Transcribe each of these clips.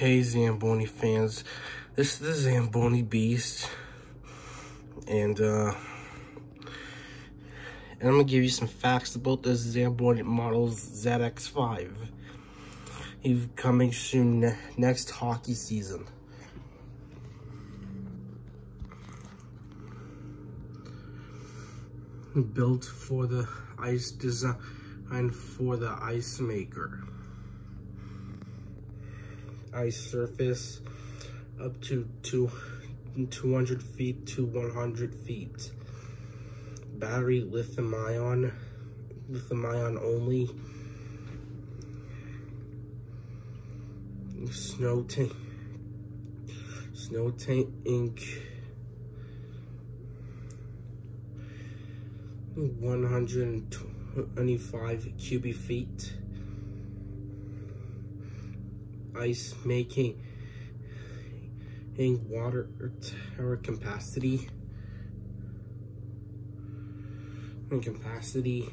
Hey Zamboni fans, this is the Zamboni Beast, and uh, and I'm gonna give you some facts about the Zamboni Models ZX5. He's coming soon ne next hockey season. Built for the ice design for the ice maker ice surface up to two, 200 feet to 100 feet. Battery lithium ion, lithium ion only. Snow tank, snow tank ink. 125 cubic feet ice making in water tower capacity. And capacity.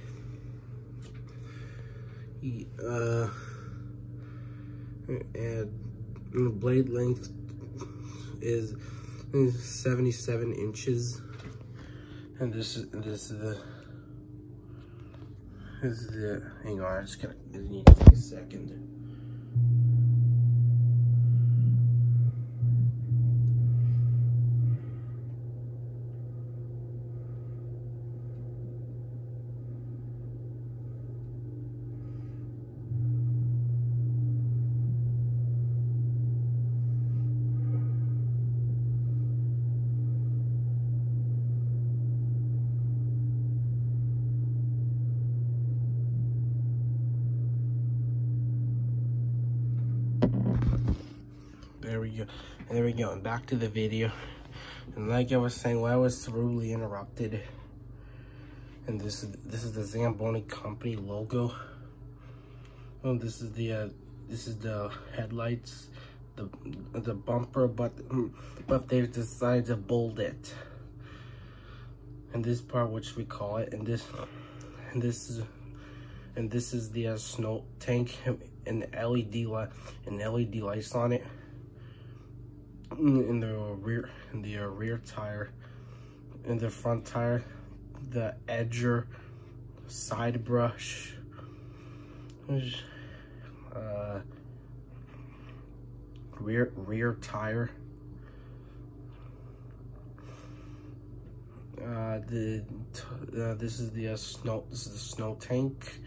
Uh and the blade length is 77 inches. And this is this is the this is the hang on i just gotta need a second There we go. There we go. And back to the video. And like I was saying, well, I was rudely interrupted. And this is this is the Zamboni company logo. Oh, this is the uh, this is the headlights, the the bumper, but but they decided to bold it. And this part, which we call it, and this and this is and this is the uh, snow tank and LED light and LED lights on it in the rear in the uh, rear tire in the front tire the edger side brush uh, rear rear tire. Uh, the uh, this is the uh, snow this is the snow tank.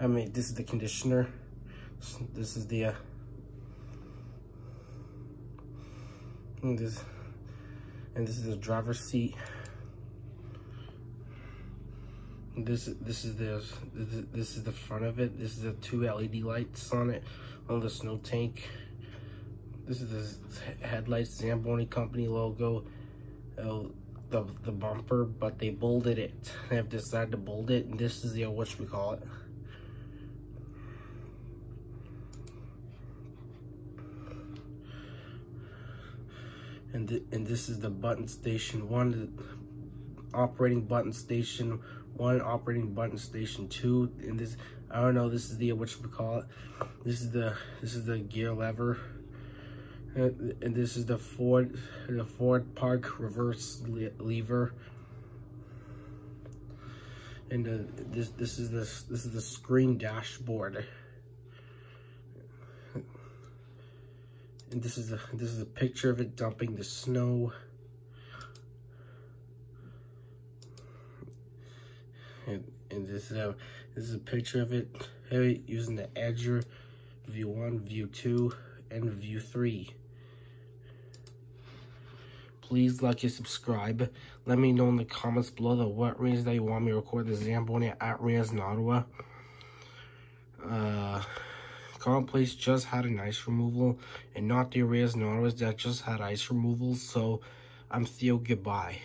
I mean this is the conditioner. This is the uh, and this and this is the driver's seat. This this is the this is the front of it. This is the two led lights on it on the snow tank. This is the headlights zamboni company logo uh, the the bumper but they bolded it. They have decided to bold it and this is the what should we call it and th and this is the button station one operating button station one operating button station two and this i don't know this is the what we call it? This is the this is the gear lever. And, and this is the ford the ford park reverse le lever. And uh, this this is this this is the screen dashboard this is a this is a picture of it dumping the snow. And, and this is a this is a picture of it. Using the edger view one view two and view three. Please like and subscribe. Let me know in the comments below the what reason that you want me to record the zamboni at reyes in ottawa uh Place just had an ice removal and not the Reyes Norris that just had ice removal. So I'm Theo, goodbye.